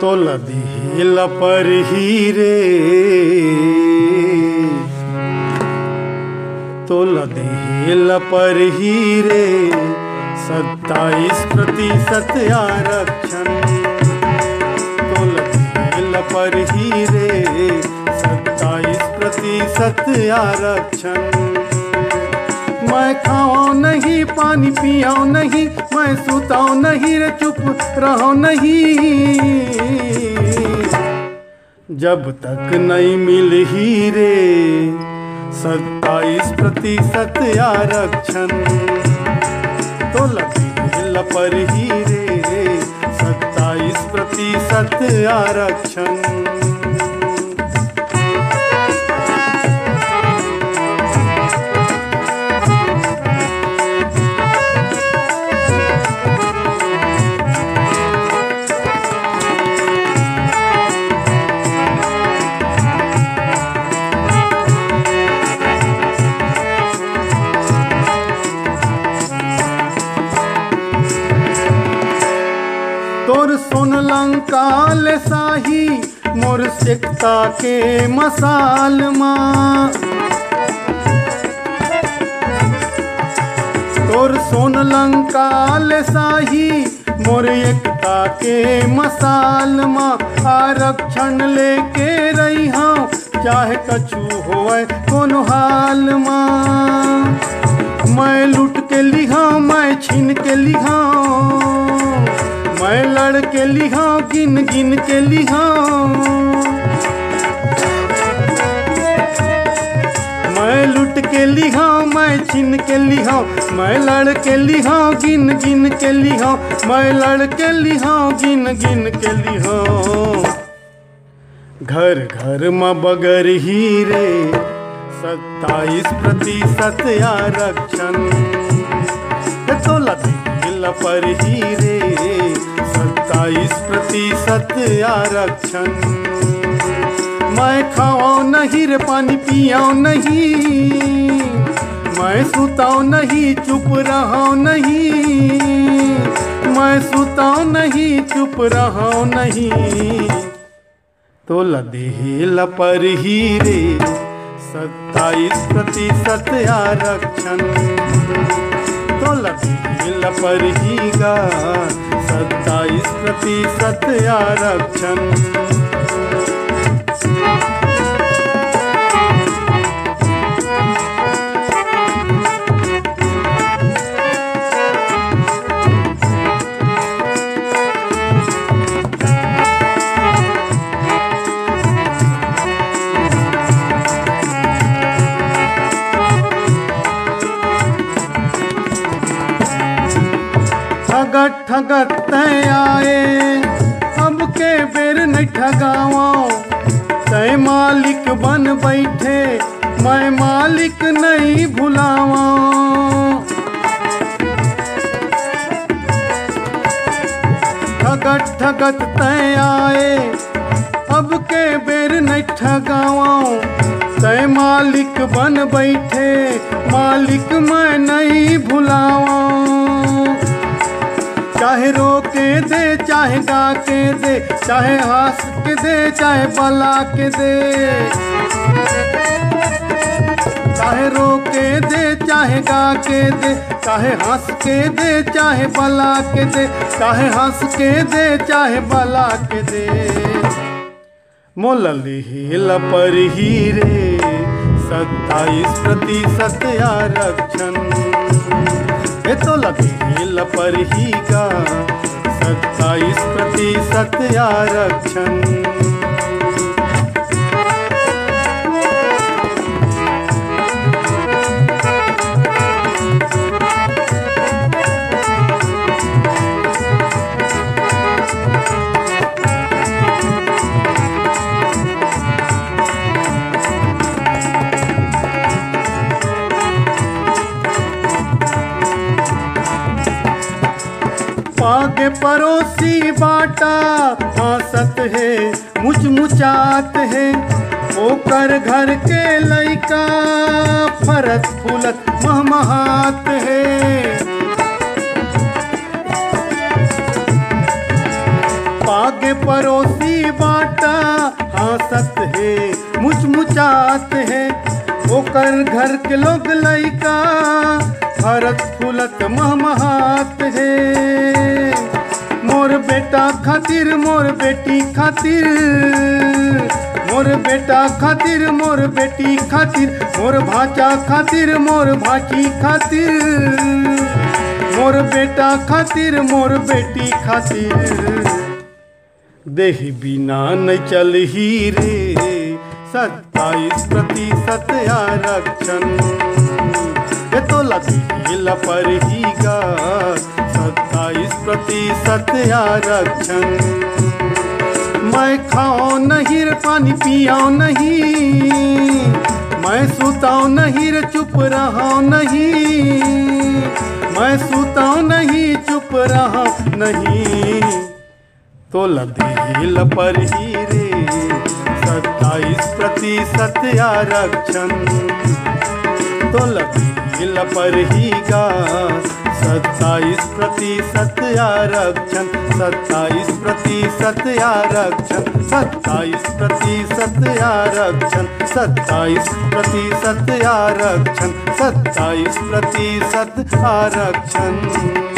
तो लदी लपर हीरे तो लदी लपर हीरे सत्ताईस प्रतिशत आरक्षण। तो लदी लपर हीरे सत्ताईस प्रतिशत आरक्षण। मैं खाओ नहीं, पानी पियाओ नहीं, मैं सुताओ नहीं रे, चुप रहो नहीं। जब तक नहीं मिल ही रे, सत्ताईस प्रतिशत आरक्षण। तो लगी लपर ही रे, सत्ताईस प्रतिशत आरक्षण। लंकाल साही मोर सिकता के मसाल माँ। तोर सोन लंकाल साही मोर एकता के मसाल माँ। आरक्षण लेके रही हाँ चाहे कछु होए कोनो हाल माँ। मैं लूट के लिहा मैं छीन के लिहा मैं लड़ के लिहा, गिन गिन के लिहा। मैं लुट के लिहा, मैं छीन के लिहा। मैं लड़ के लिहा, गिन गिन के लिहा। मैं लड़ के लिहा, गिन गिन के लिहा। घर घर में बगर ही रे, सत्ताईस प्रतिशत आरक्षण तो लदी पर ही रे सत्ताईस प्रतिशत आरक्षण। मैं खाओ नहीं रे, पानी पियाओ नहीं। मैं सुताओ नहीं, चुप रहो नहीं। मैं सुताओ नहीं, चुप रहो नहीं। तो लदे लपर ही रे, सत्ताईस प्रतिशत आरक्षण। तो मिल ही सत्ताईस प्रतिशत आरक्षण। ठगत तय आए अब के बेर न ठगाओ तय मालिक बन बैठे, मैं मालिक नहीं भुलावा। ठगत ठगत तय आए अब के बेर न ठगाओ तय मालिक बन बैठे, मालिक मैं नहीं भुलावा। चाहे रोके दे, चाहे गा के दे, चाहे हंस के दे, चाहे बला के दे। चाहे रोके दे, चाहे गा के दे, चाहे हंस के दे, चाहे बला के दे, चाहे हंस के दे, चाहे बला के दे। मोलली लपर ही रे, सत्ताईस प्रतिशत आरक्षण ये तो लगे लपर ही का। सत्ताईस प्रतिशत आरक्षण पागे पड़ोसी बाटा हंसत है मुचमुचात है। ओकर घर के लइका फरत फूलत महमहात है। पागे पड़ोसी बाटा हंसत है मुचमुचात है। ओकर घर के लोग लइका हरत फुलत महमहात है। बेटा खातिर मोर बेटी खातिर। मोर बेटा खातिर, मोर बेटी खातिर। मोर भाचा खातिर, मोर भाची खातिर। मोर बेटा खातिर, मोर बेटी खातिर। देही बिना न चल ही रे। सत्ताईस प्रतिशत आरक्षण। ये तो लतीला पर ही गा प्रतिशत आरक्षण। मैं खाओ नहीं पानी पियाओ नहीं। मैं सुताओ नहीं रे चुप रहा नहीं। मैं सुताओ नहीं, चुप रहा नहीं। तो लदील पर ही रे, सत्ताईस प्रतिशत आरक्षण। तो लदील पर ही गा सत्ताईस प्रतिशत आरक्षण, सत्ताईस प्रतिशत आरक्षण, सत्ताईस प्रतिशत आरक्षण, सत्ताईस प्रतिशत आरक्षण, सत्ताईस प्रतिशत आरक्षण।